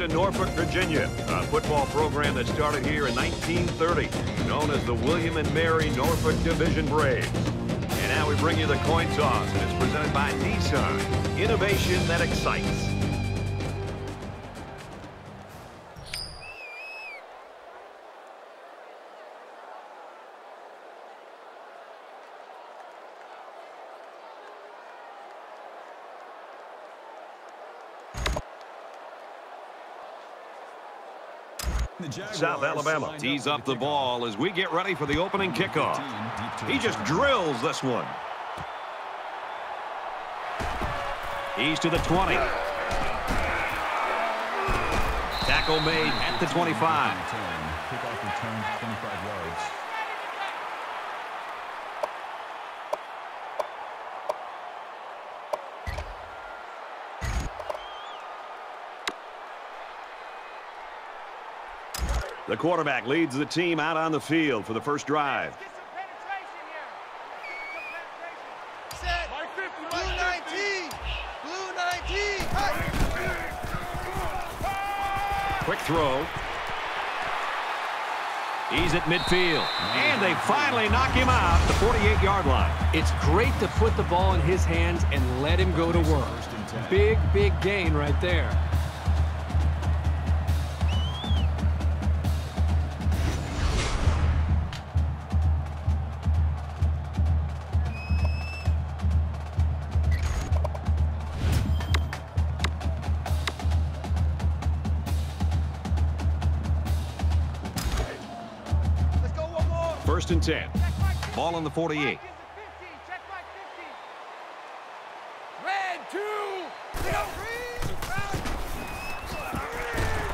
to Norfolk, Virginia, a football program that started here in 1930, known as the William and Mary Norfolk Division Braves. And now we bring you the coin toss, and it's presented by Nissan. Innovation that excites. South Alabama tees up the ball as we get ready for the opening kickoff. He just drills this one. He's to the 20. Tackle made at the 25. Kickoff return 25 yards. The quarterback leads the team out on the field for the first drive. Get some penetration here. Get some penetration. Set. Blue 19. Blue 19. Hey. Quick throw. He's at midfield. And they finally knock him out at the 48-yard line. It's great to put the ball in his hands and let him go to work. Big, big gain right there. First and 10. Check my 50. Ball on the 48. Mike is at 50. Check my 50. Red two.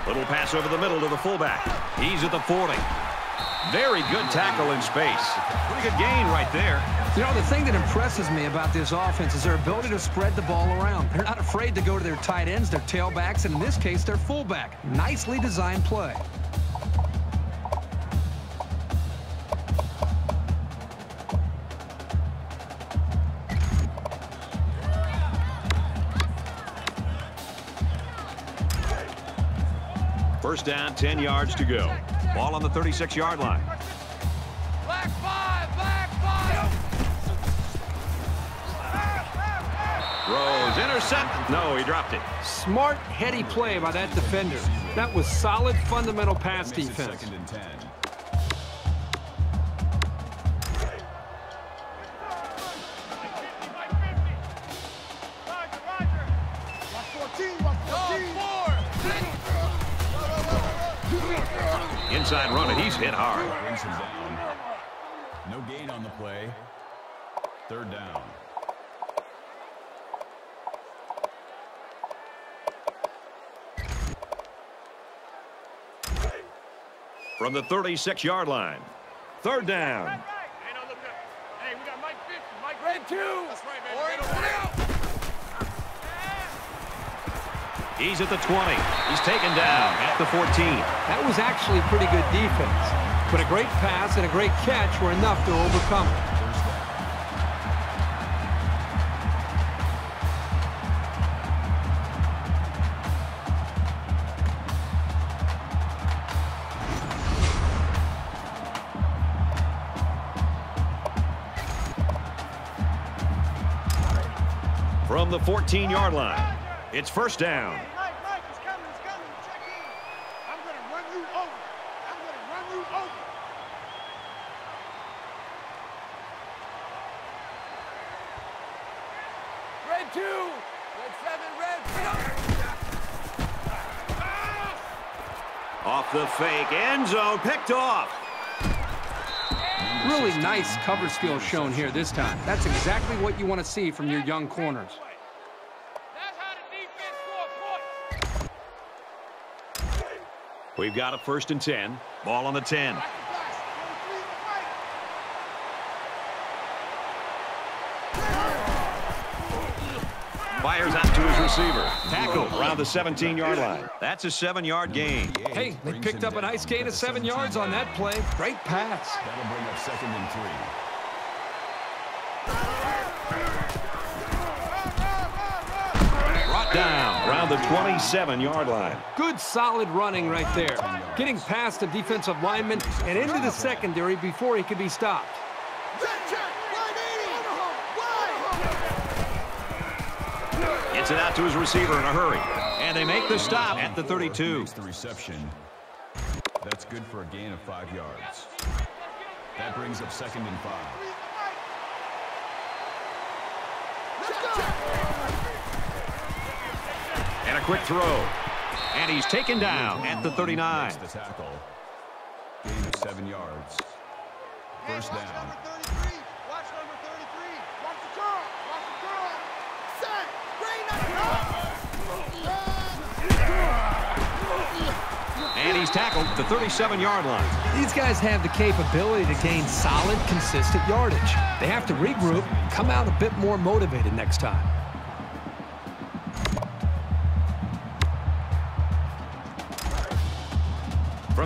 Little pass over the middle to the fullback. He's at the 40. Very good tackle in space. Pretty good gain right there. You know, the thing that impresses me about this offense is their ability to spread the ball around. They're not afraid to go to their tight ends, their tailbacks, and in this case, their fullback. Nicely designed play. First down, 10 yards to go. Ball on the 36-yard line. Black five. Black five. Rose intercept. No, he dropped it. Smart, heady play by that defender. That was solid, fundamental pass Makes it defense. Inside run, and he's hit hard. Brings him down. No gain on the play. Third down. From the 36-yard line. Third down. Right, right. Hey, no, look up. Hey, we got Mike 50. Mike Red two. That's right, man. He's at the 20. He's taken down at the 14. That was actually pretty good defense. But a great pass and a great catch were enough to overcome it. From the 14-yard line. It's first down. Mike, Mike, it's coming. It's coming. Check in. I'm going to run you over. I'm going to run you over. Red two. Red seven. Red ah! Off the fake. End zone. Picked off. Really nice cover skills shown here this time. That's exactly what you want to see from your young corners. We've got a first and 10. Ball on the 10. Flash. 23 in the fight. Fires out to his receiver. Tackle around the 17-yard line. That's a seven-yard gain. Hey, they picked up a nice gain of seven yards on that play. Great pass. That'll bring up second and three. Brought down around around the 27-yard line. Good, solid running right there. Getting past the defensive lineman and into the secondary before he could be stopped. Gets it out to his receiver in a hurry. And they make the stop at the 32. Makes the reception. That's good for a gain of five yards. That brings up second and five. And a quick throw. And he's taken down at the 39. Makes the tackle. Gain of seven yards. First Watch down. number 33. Watch number 33. Watch the curl. Watch the curl. Set. Green And he's tackled the 37-yard line. These guys have the capability to gain solid, consistent yardage. They have to regroup, come out a bit more motivated next time.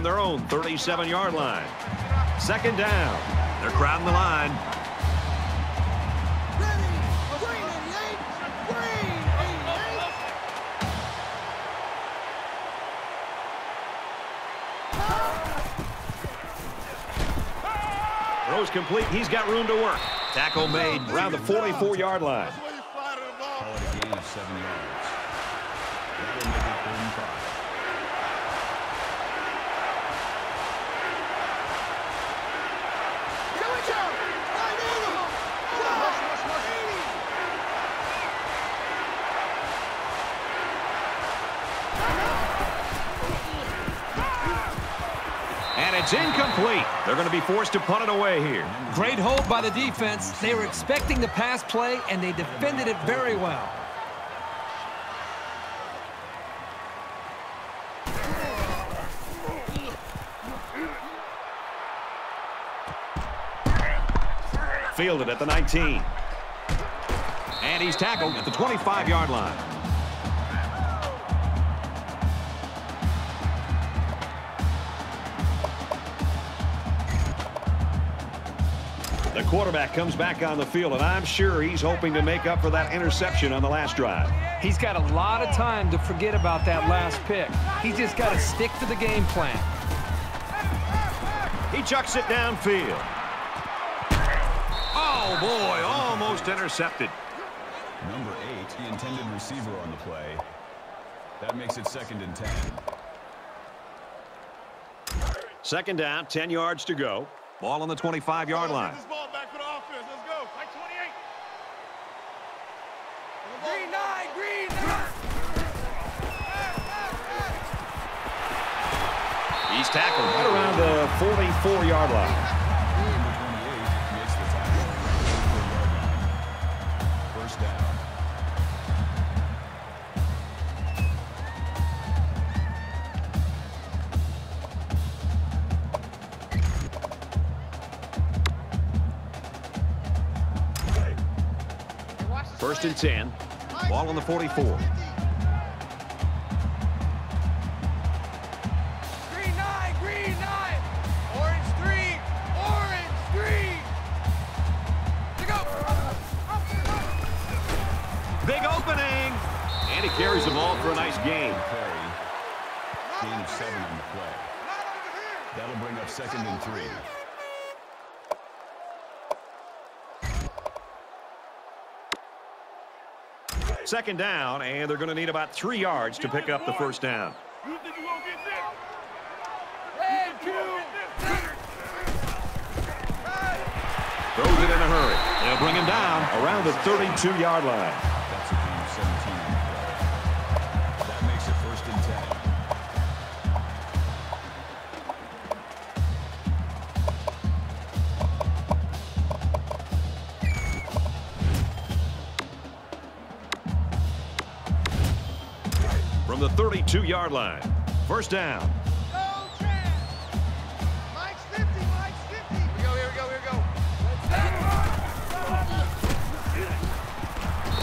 From their own 37-yard line. Second down. They're crowding the line. Ready. Green 88. Green 88. Throws complete. He's got room to work. Tackle made around the 44-yard line. Call it a gain of seven yards. That'll make it third and five. Here we go. Right in. Rush, rush, rush. And it's incomplete. They're going to be forced to punt it away here. Great hold by the defense. They were expecting the pass play, and they defended it very well. Fielded at the 19. And he's tackled at the 25-yard line. Quarterback comes back on the field, and I'm sure he's hoping to make up for that interception on the last drive. He's got a lot of time to forget about that last pick. He's just got to stick to the game plan. He chucks it downfield. Oh, boy, almost intercepted. Number eight, the intended receiver on the play. That makes it second and ten. Second down, 10 yards to go. Ball on the 25-yard line. 9. He's tackled right around the 44-yard line. Number 28 makes the tackle. First down. First and 10. Ball on the 44. Gain. Of seven on the play. That'll bring up second and three. Second down, and they're going to need about three yards to pick up the first down. You think you gonna get this? Red 2. Throws it in a hurry. They'll bring him down around the 32-yard line. Go. Here we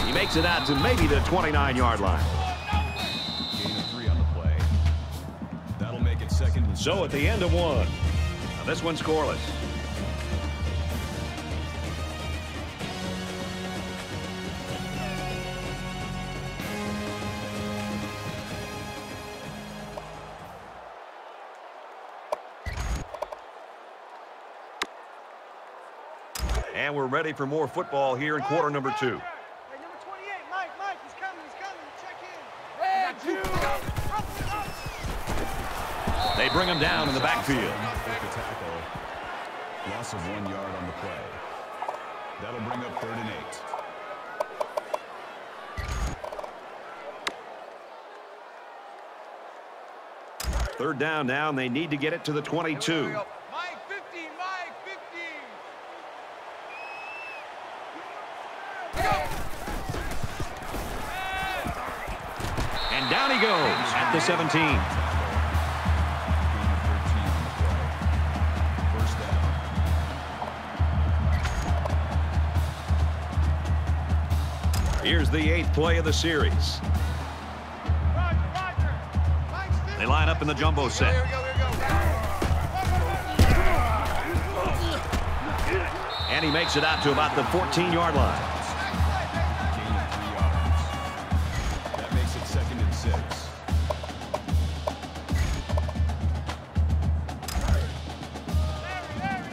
go. He makes it out to maybe the 29-yard line. Gain of three on the play. That'll make it second So at the end of one. Now this one's scoreless. We're ready for more football here in quarter number two. Hey, number 28, Mike, Mike, he's coming, he's coming. Check in. Red two. They bring him down in the backfield. Break the tackle. Loss of one yard on the play. That'll bring up third and eight. Third down now, and they need to get it to the 22. Mike 50, Mike 50. And down goes at the 17. Gain of 13 on the play. First down. Here's the eighth play of the series. Roger, Roger. Mike's 50. They line up in the jumbo set. And he makes it out to about the 14-yard line.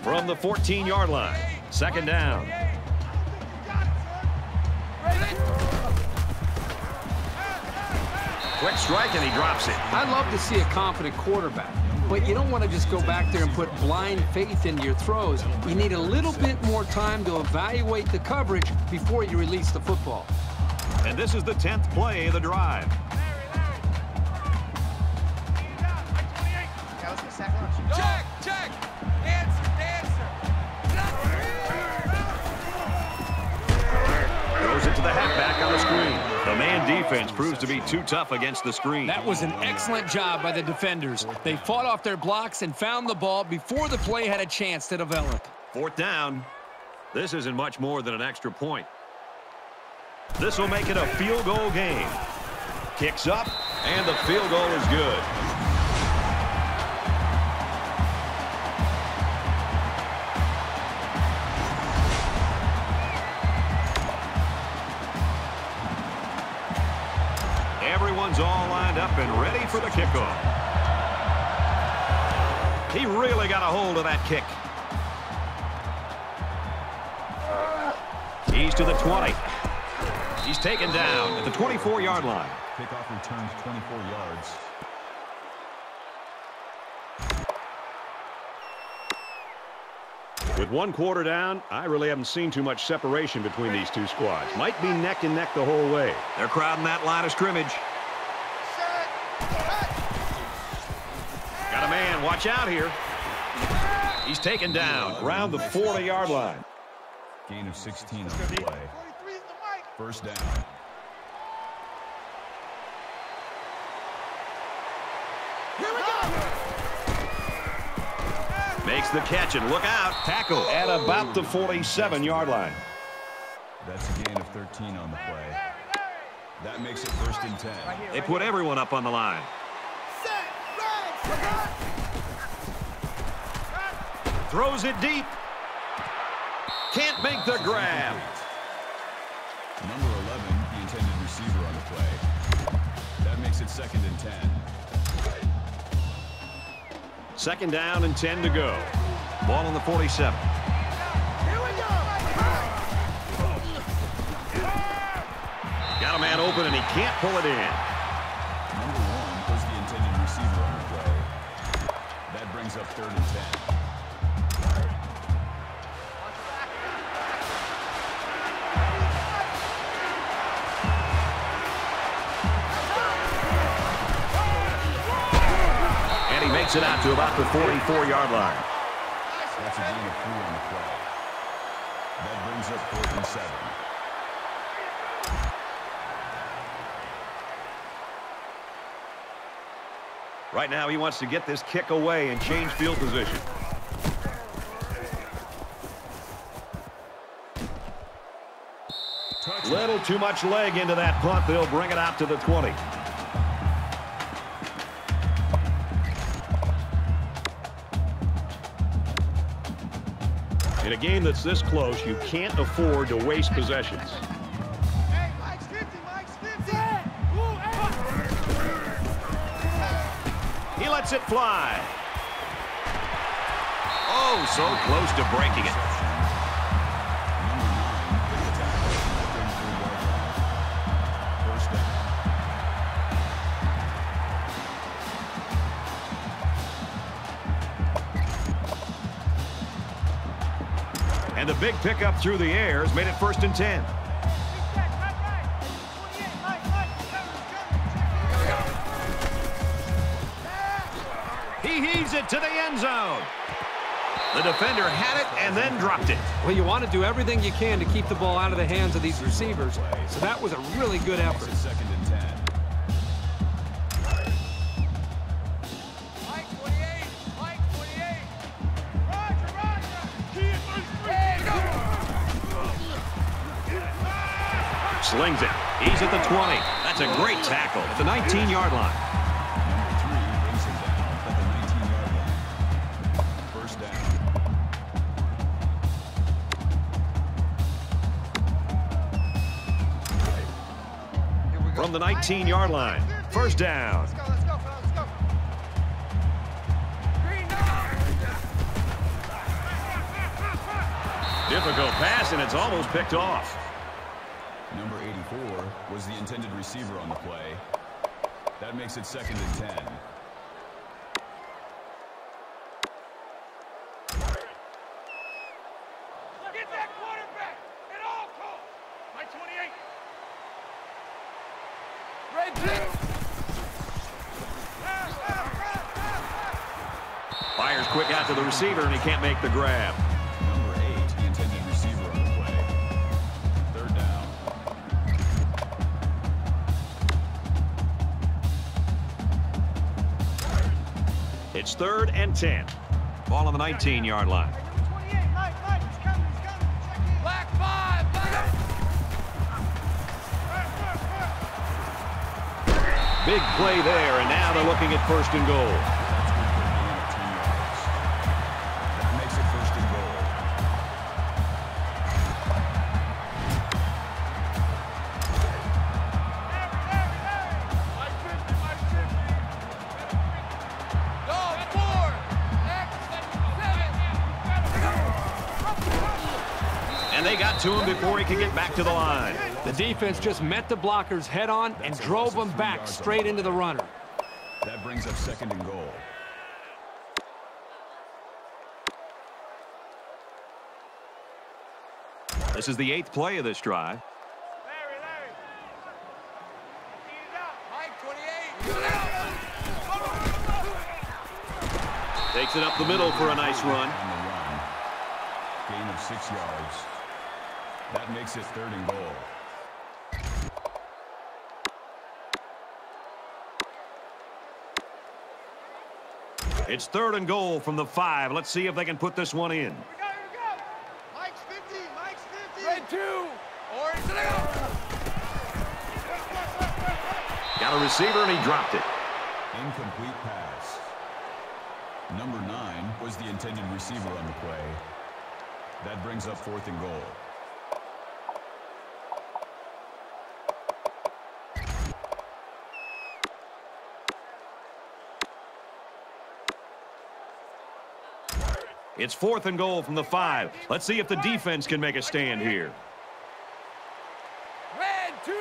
From the 14-yard line. Second down. Quick strike, and he drops it. I love to see a confident quarterback, but you don't want to just go back there and put blind faith into your throws. You need a little bit more time to evaluate the coverage before you release the football. And this is the 10th play of the drive. Defense proves to be too tough against the screen. That was an excellent job by the defenders. They fought off their blocks and found the ball before the play had a chance to develop. Fourth down. This isn't much more than an extra point. This will make it a field goal game. Kicks up, and the field goal is good. Kickoff. He really got a hold of that kick. He's to the 20. He's taken down at the 24-yard line. Kickoff returns 24 yards. With one quarter down, I really haven't seen too much separation between these two squads. Might be neck and neck the whole way. They're crowding that line of scrimmage. Watch out here. He's taken down around the 40-yard line. Gain of 16 on the play. 43 is the Mike. First down. Here we go. Makes the catch and look out. Tackle at about the 47-yard line. That's a gain of 13 on the play. That makes it first and 10. They put everyone up on the line. Set. Red. Throws it deep. Can't make the grab. Number 11, the intended receiver on the play. That makes it second and 10. Second down and 10 to go. Ball on the 47. Here we go. Got a man open and he can't pull it in. Number one was the intended receiver on the play. That brings up third and 10. Makes it out to about the 44-yard line. That's a gain of three on the play. That brings up fourth and seven. Right now he wants to get this kick away and change field position. Little too much leg into that punt. They'll bring it out to the 20. In a game that's this close, you can't afford to waste possessions. Hey, Mike's 50, Mike's 50. Ooh, hey. He lets it fly. Oh, so close to breaking it. And the big pickup through the air has made it first and 10. He heaves it to the end zone. The defender had it and then dropped it. Well, you want to do everything you can to keep the ball out of the hands of these receivers, so that was a really good effort. Slings it. He's at the 20. That's a great tackle at the 19-yard line. Number three brings him down at the 19-yard line. First down. From the 19-yard line. First down. Let's go, let's go, fellas, let's go. Green now. Difficult pass, and it's almost picked off. Number 84 was the intended receiver on the play. That makes it second and 10. Get that quarterback at all costs. Mike 28. Red two. Fires quick out to the receiver, and he can't make the grab. It's third and 10. Ball on the 19-yard line. Number 28, Mike, Mike, he's coming, he's coming. Check in. Black five. Black. Big play there, and now they're looking at first and goal. To him before he could get back to the line. The defense just met the blockers head on and That's drove them back straight into the runner. That brings up second and goal. This is the eighth play of this drive. Larry, Larry. Eat out. Mike 28. Takes it up the middle for a nice run. Gain of six yards. That makes it third and goal. It's third and goal from the five. Let's see if they can put this one in. We go, we go. Mike's 50, Mike's 50. Red two. Orange, let go. Got a receiver, and he dropped it. Incomplete pass. Number nine was the intended receiver on the play. That brings up fourth and goal. It's fourth and goal from the five. Let's see if the defense can make a stand here. Red two.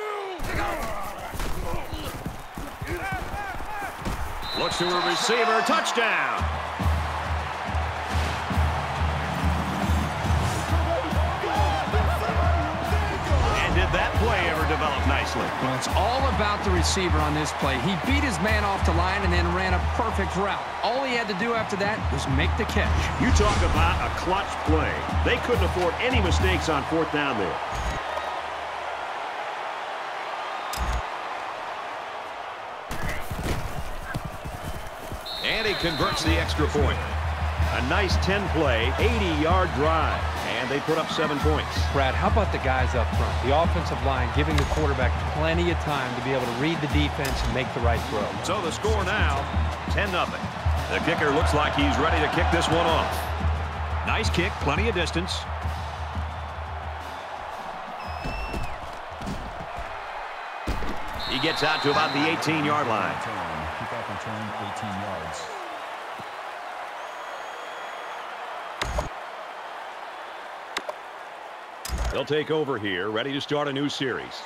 Looks to a receiver. Touchdown. That play ever develop nicely? Well, it's all about the receiver on this play. He beat his man off the line and then ran a perfect route. All he had to do after that was make the catch. You talk about a clutch play. They couldn't afford any mistakes on fourth down there. And he converts the extra point. A nice 10-play, 80-yard drive. And they put up seven points. Brad, how about the guys up front? The offensive line giving the quarterback plenty of time to be able to read the defense and make the right throw. So the score now, 10-0. The kicker looks like he's ready to kick this one off. Nice kick, plenty of distance. He gets out to about the 18-yard line. They'll take over here, ready to start a new series.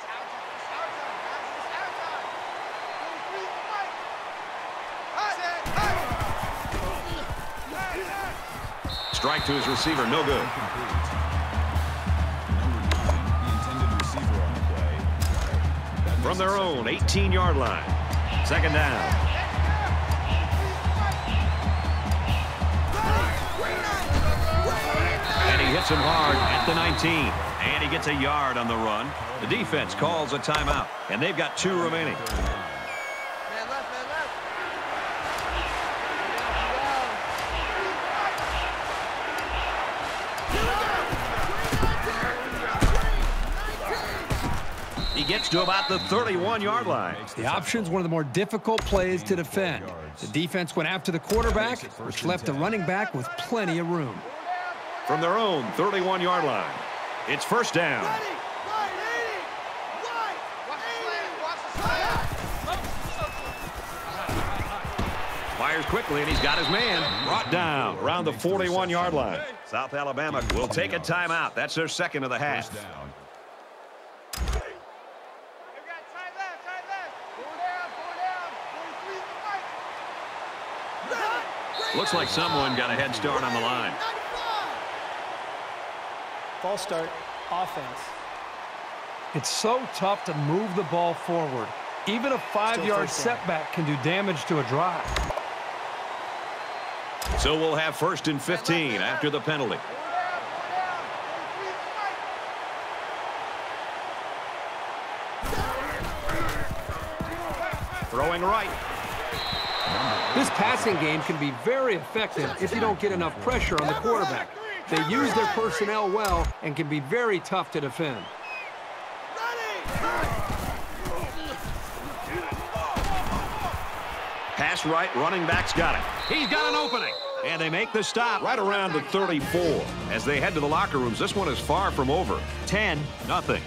Strike to his receiver, no good. From their own 18-yard line, second down. hits him hard at the 19. And he gets a yard on the run. The defense calls a timeout, and they've got two remaining. Man left, man left. He gets to about the 31-yard line. The option's one of the more difficult plays to defend. The defense went after the quarterback, which left the running back with plenty of room. From their own 31-yard line, it's first down. Ready, right, eighty, right, watch the slant, watch the slant. Fires quickly, and he's got his man brought down around the 41-yard line. South Alabama will take a timeout. That's their second of the half. First down. We got tight left, tight left. Four down, four down. Forty-three to the right. Ready, Looks like someone got a head start on the line. Ninety-five. False start, offense. It's so tough to move the ball forward. Even a five-yard first down. setback can do damage to a drive. So we'll have first and 15 after the penalty. Four down, four down. Forty-three to the right. Throwing right. This passing game can be very effective if you don't get enough pressure on the quarterback. They use their personnel well and can be very tough to defend. Pass right, running back's got it. He's got an opening. And they make the stop right around the 34. As they head to the locker rooms, this one is far from over. 10 nothing.